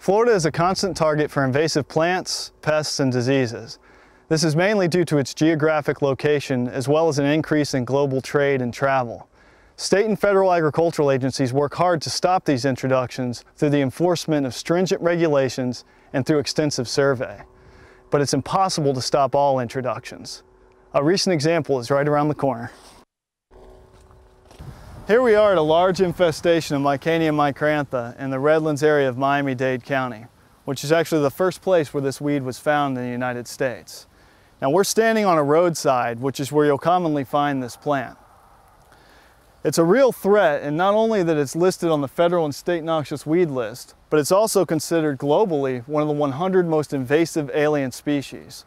Florida is a constant target for invasive plants, pests, and diseases. This is mainly due to its geographic location as well as an increase in global trade and travel. State and federal agricultural agencies work hard to stop these introductions through the enforcement of stringent regulations and through extensive survey. But it's impossible to stop all introductions. A recent example is right around the corner. Here we are at a large infestation of Mikania micrantha in the Redlands area of Miami-Dade County, which is actually the first place where this weed was found in the United States. Now we're standing on a roadside, which is where you'll commonly find this plant. It's a real threat, and not only that it's listed on the federal and state noxious weed list, but it's also considered globally one of the 100 most invasive alien species.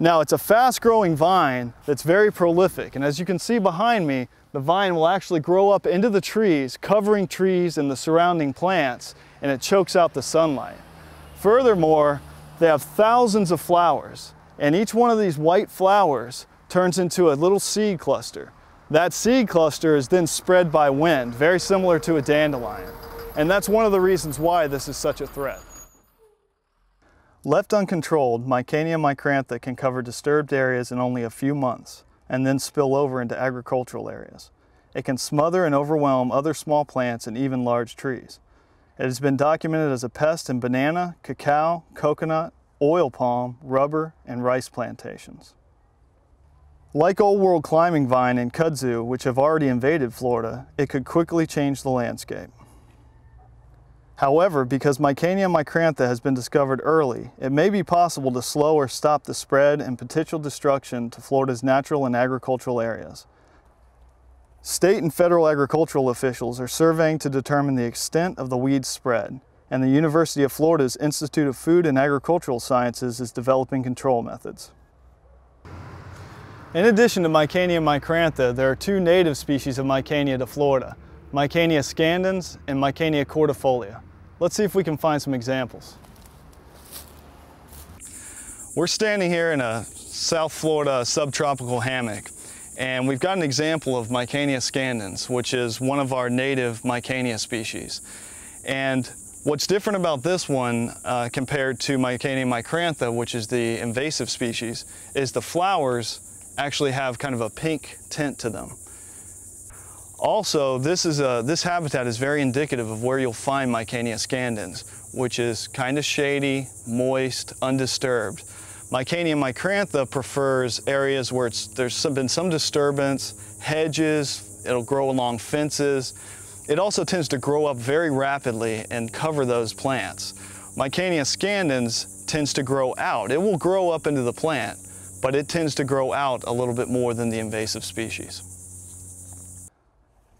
Now it's a fast growing vine that's very prolific, and as you can see behind me, the vine will actually grow up into the trees, covering trees and the surrounding plants, and it chokes out the sunlight. Furthermore, they have thousands of flowers, and each one of these white flowers turns into a little seed cluster. That seed cluster is then spread by wind, very similar to a dandelion. And that's one of the reasons why this is such a threat. Left uncontrolled, Mikania micrantha can cover disturbed areas in only a few months and then spill over into agricultural areas. It can smother and overwhelm other small plants and even large trees. It has been documented as a pest in banana, cacao, coconut, oil palm, rubber, and rice plantations. Like Old World climbing vine and kudzu, which have already invaded Florida, it could quickly change the landscape. However, because Mikania micrantha has been discovered early, it may be possible to slow or stop the spread and potential destruction to Florida's natural and agricultural areas. State and federal agricultural officials are surveying to determine the extent of the weed's spread, and the University of Florida's Institute of Food and Agricultural Sciences is developing control methods. In addition to Mikania micrantha, there are two native species of Mikania to Florida, Mikania scandens and Mikania cordifolia. Let's see if we can find some examples. We're standing here in a South Florida subtropical hammock and we've got an example of Mikania scandens, which is one of our native Mikania species. And what's different about this one uh, compared to Mikania micrantha, which is the invasive species, is the flowers actually have kind of a pink tint to them. Also, this, is a, this habitat is very indicative of where you'll find Mikania scandens, which is kind of shady, moist, undisturbed. Mikania micrantha prefers areas where there's some, been some disturbance, hedges, it'll grow along fences. It also tends to grow up very rapidly and cover those plants. Mikania scandens tends to grow out. It will grow up into the plant, but it tends to grow out a little bit more than the invasive species.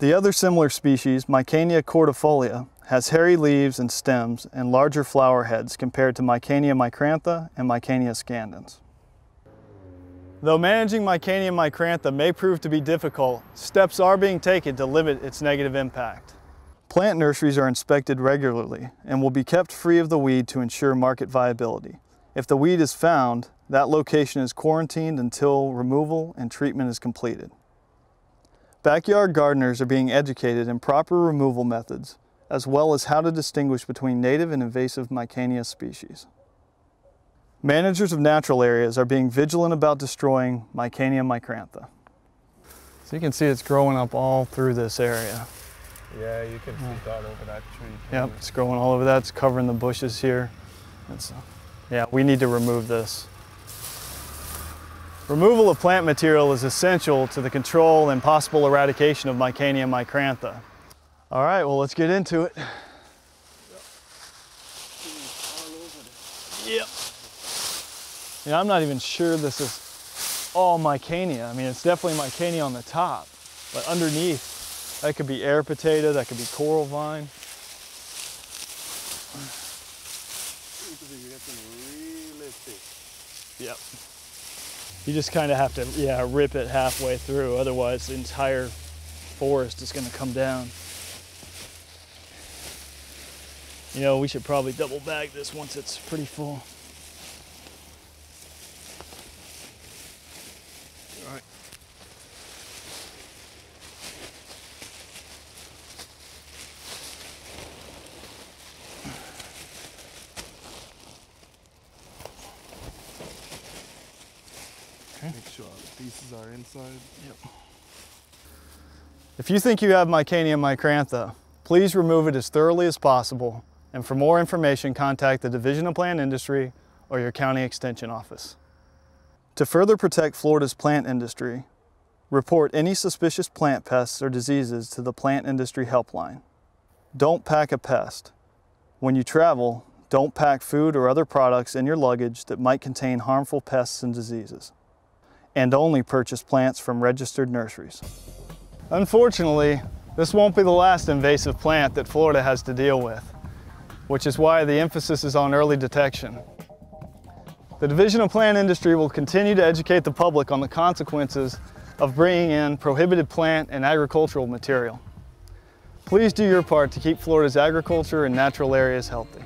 The other similar species, Mikania cordifolia, has hairy leaves and stems and larger flower heads compared to Mikania micrantha and Mikania scandens. Though managing Mikania micrantha may prove to be difficult, steps are being taken to limit its negative impact. Plant nurseries are inspected regularly and will be kept free of the weed to ensure market viability. If the weed is found, that location is quarantined until removal and treatment is completed. Backyard gardeners are being educated in proper removal methods, as well as how to distinguish between native and invasive Mikania species. Managers of natural areas are being vigilant about destroying Mikania micrantha. So you can see it's growing up all through this area. Yeah, you can see it all over that tree. Yep, it's growing all over that. It's covering the bushes here. It's, yeah, we need to remove this. Removal of plant material is essential to the control and possible eradication of Mikania micrantha. All right, well, let's get into it. Yep. Yeah, I'm not even sure this is all Mikania. I mean, it's definitely Mikania on the top, but underneath, that could be air potato, that could be coral vine. Yep. You just kind of have to, yeah, rip it halfway through. Otherwise, the entire forest is going to come down. You know, we should probably double bag this once it's pretty full. All right. Make sure all the pieces are inside. If you think you have Mikania micrantha, please remove it as thoroughly as possible. And for more information, contact the Division of Plant Industry or your county extension office. To further protect Florida's plant industry, report any suspicious plant pests or diseases to the Plant Industry Helpline. Don't pack a pest. When you travel, don't pack food or other products in your luggage that might contain harmful pests and diseases. And only purchase plants from registered nurseries. Unfortunately, this won't be the last invasive plant that Florida has to deal with, which is why the emphasis is on early detection. The Division of Plant Industry will continue to educate the public on the consequences of bringing in prohibited plant and agricultural material. Please do your part to keep Florida's agriculture and natural areas healthy.